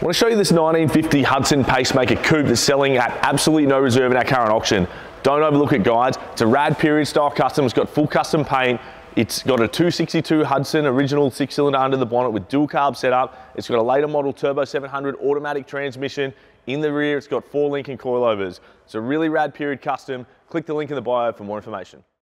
I want to show you this 1950 Hudson Pacemaker Coupe that's selling at absolutely no reserve in our current auction. Don't overlook it guys. It's a rad period style custom. It's got full custom paint. It's got a 262 Hudson original six cylinder under the bonnet with dual carb setup. It's got a later model Turbo 700 automatic transmission. In the rear, it's got four Lincoln coilovers. It's a really rad period custom. Click the link in the bio for more information.